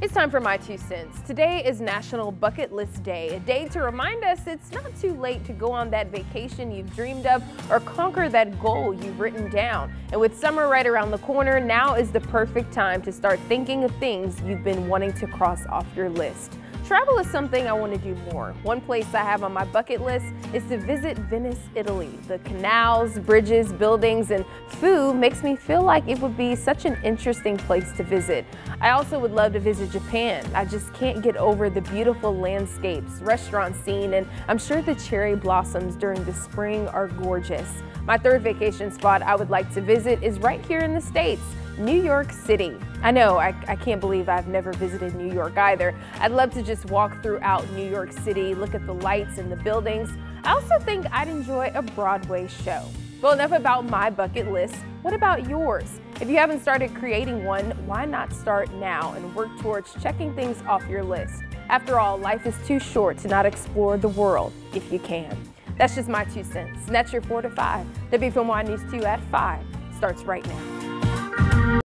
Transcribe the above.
It's time for my two cents. Today is National Bucket List Day, a day to remind us it's not too late to go on that vacation you've dreamed of or conquer that goal you've written down. And with summer right around the corner, now is the perfect time to start thinking of things you've been wanting to cross off your list. Travel is something I want to do more. One place I have on my bucket list is to visit Venice, Italy. The canals, bridges, buildings, and food makes me feel like it would be such an interesting place to visit. I also would love to visit Japan. I just can't get over the beautiful landscapes, restaurant scene, and I'm sure the cherry blossoms during the spring are gorgeous. My third vacation spot I would like to visit is right here in the States. New York City. I know, I, I, can't believe I've never visited New York either. I'd love to just walk throughout New York City, look at the lights and the buildings. I also think I'd enjoy a Broadway show. Well, enough about my bucket list. What about yours? If you haven't started creating one, why not start now and work towards checking things off your list? After all, life is too short to not explore the world if you can. That's just my two cents. And that's your 4 to 5. WFMY News 2 at 5 starts right now.